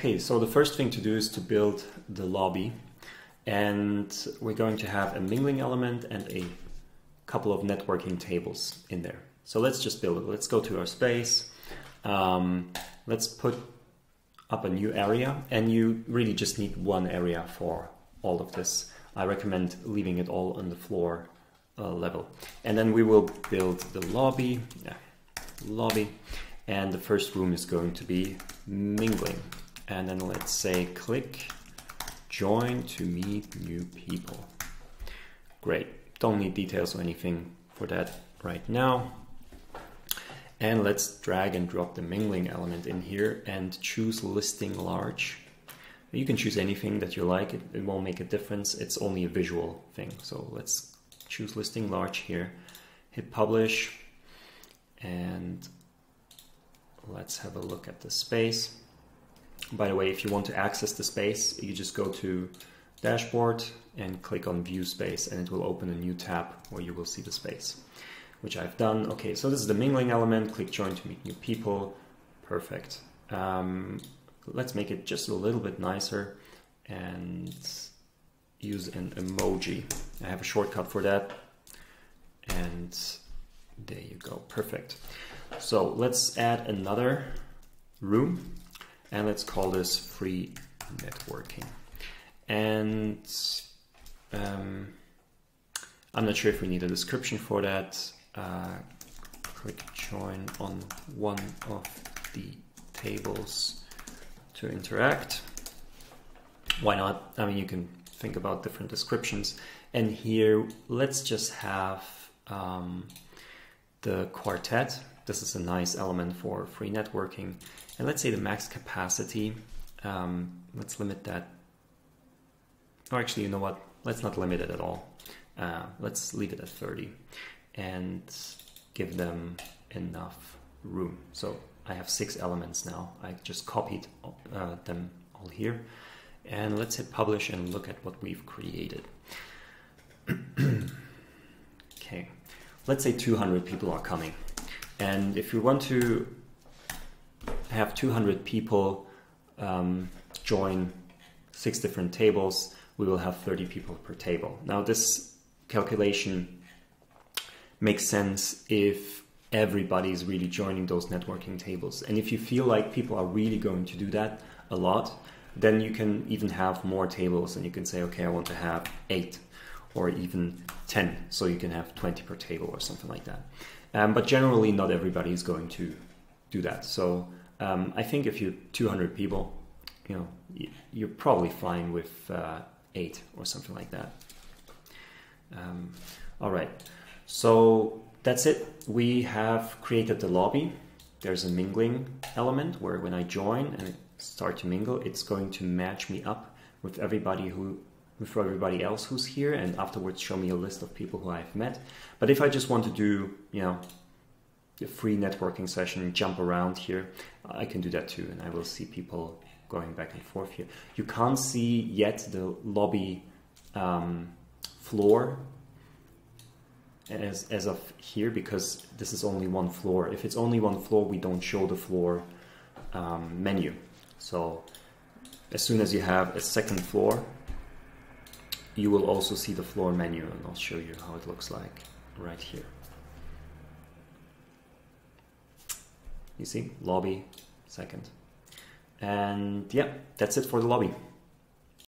Okay, so the first thing to do is to build the lobby and we're going to have a mingling element and a couple of networking tables in there. So let's just build it. Let's go to our space. Um, let's put up a new area and you really just need one area for all of this. I recommend leaving it all on the floor uh, level. And then we will build the lobby, yeah, lobby. And the first room is going to be mingling and then let's say click join to meet new people. Great, don't need details or anything for that right now. And let's drag and drop the mingling element in here and choose listing large. You can choose anything that you like, it, it won't make a difference, it's only a visual thing. So let's choose listing large here, hit publish, and let's have a look at the space. By the way, if you want to access the space, you just go to dashboard and click on view space and it will open a new tab where you will see the space, which I've done. Okay, so this is the mingling element, click join to meet new people. Perfect. Um, let's make it just a little bit nicer and use an emoji. I have a shortcut for that. And there you go, perfect. So let's add another room and let's call this free networking. And um, I'm not sure if we need a description for that. Uh, click join on one of the tables to interact. Why not? I mean, you can think about different descriptions. And here, let's just have um, the quartet. This is a nice element for free networking. And let's say the max capacity, um, let's limit that. Or actually, you know what? Let's not limit it at all. Uh, let's leave it at 30 and give them enough room. So I have six elements now. I just copied uh, them all here. And let's hit publish and look at what we've created. okay, let's say 200 people are coming. And if you want to have 200 people um, join six different tables, we will have 30 people per table. Now this calculation makes sense if everybody is really joining those networking tables. And if you feel like people are really going to do that a lot, then you can even have more tables and you can say, okay, I want to have eight or even 10. So you can have 20 per table or something like that. Um, but generally not everybody is going to do that. So um, I think if you're 200 people, you know, you're probably fine with uh, eight or something like that. Um, all right, so that's it. We have created the lobby. There's a mingling element where when I join and start to mingle, it's going to match me up with everybody who with everybody else who's here and afterwards show me a list of people who I've met. But if I just want to do, you know, a free networking session, jump around here, I can do that too, and I will see people going back and forth here. You can't see yet the lobby um, floor as, as of here because this is only one floor. If it's only one floor, we don't show the floor um, menu. So as soon as you have a second floor, you will also see the floor menu and I'll show you how it looks like right here. You see, lobby, second. And yeah, that's it for the lobby.